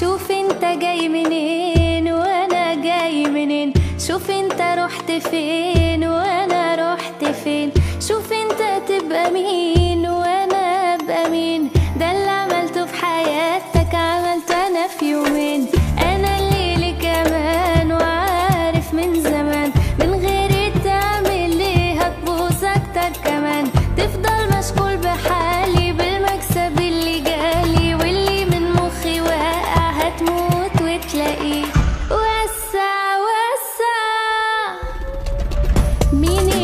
شوف انت جاي منين وأنا جاي منين. شوف انت رحت فين وأنا رحت فين. شوف انت تبقى مين وأنا أبقى مين. ده اللي عملته في حياتك عملت أنا في يومين. أنا اللي كمان وعارف من زمان. Meaning